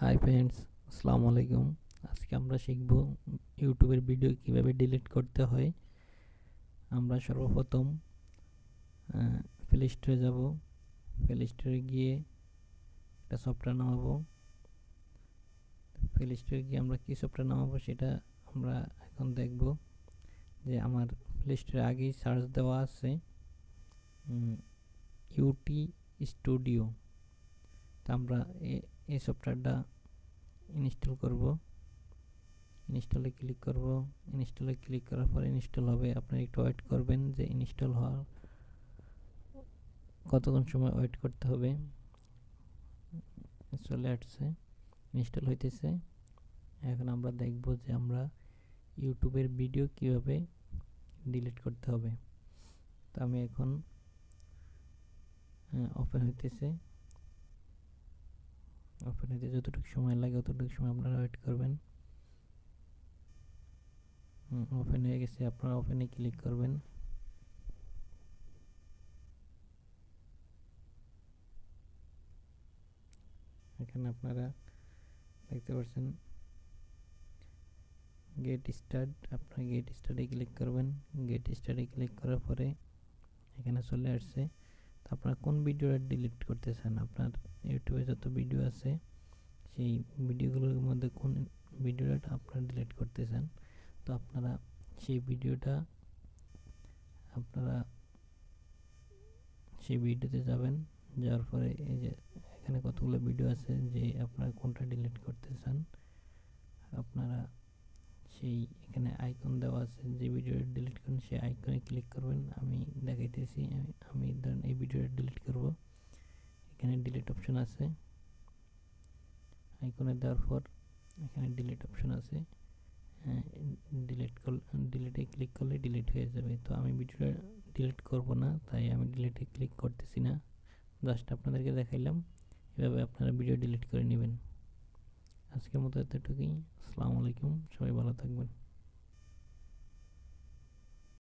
Hi friends আসসালামু আলাইকুম। আজকে আমরা শিখব ইউটিউবের ভিডিও কীভাবে ডিলিট করতে হয়। আমরা সর্বপ্রথম প্লে স্টোরে যাব। প্লে স্টোরে গিয়ে একটা সফটওয়্যার নামাবো। প্লে স্টোরে গিয়ে আমরা কী সফটওয়্যার নামাবো সেটা আমরা এখন দেখব যে আমার প্লে স্টোরে আগেই সার্চ দেওয়া আছে ইউটি স্টুডিও তা আমরা এই সফটওয়্যারটা ইনস্টল করব। ইনস্টলে ক্লিক করব। ইনস্টলে ক্লিক করার পর ইনস্টল হবে। আপনারা একটু ওয়েট করবেন যে ইনস্টল হওয়ার কতক্ষণ সময় ওয়েট করতে হবে। চলে আসছে। ইনস্টল হইতেছে। এখন আমরা দেখব যে আমরা ইউটিউবের ভিডিও কীভাবে ডিলিট করতে হবে। তো আমি এখন ওপেন হইতেছে। ওপেন হইতে যতটুকু সময় লাগে ততটুকু সময় আপনারা ওয়েট করবেন। ওপেন হয়ে গেছে, আপনারা ওপেনে ক্লিক করবেন। এখানে আপনারা দেখতে পাচ্ছেন গেট স্টার্ট আপনারা গেট স্টার্টে ক্লিক করবেন। গেট স্টার্টে ক্লিক করার পরে এখানে চলে আসছে। তো আপনারা কোন ভিডিওটা ডিলিট করতে চান আপনার ইউটিউবে যত ভিডিও আছে, সেই ভিডিওগুলোর মধ্যে কোন ভিডিওটা আপনারা ডিলিট করতে চান তো আপনারা সেই ভিডিওটা আপনারা সেই ভিডিওতে যাবেন, যাওয়ার পরে এই যে এখানে কতগুলো ভিডিও আছে, যে আপনারা কোনটা ডিলিট করতে চান আপনারা সেই এখানে আইকন দেওয়া আছে, যে ভিডিওটা ডিলিট করেন, সেই আইকনে ক্লিক করবেন। আমি দেখাইতেছি, আমি ধরেন এই ভিডিওটা ডিলিট করব। এখানে ডিলিট অপশন আছে। আইকনে দেওয়ার পর এখানে ডিলিট অপশন আছে। ডিলিট করলে ডিলিটে ক্লিক করলে ডিলিট হয়ে যাবে। তো আমি ভিডিওটা ডিলিট করব না, তাই আমি ডিলিটে ক্লিক করতেছি না। জাস্ট আপনাদেরকে দেখাইলাম, এভাবে আপনারা ভিডিও ডিলিট করে নেবেন। আজকের মতো এতটুকুই। আসসালামু আলাইকুম, সবাই ভালো থাকবেন।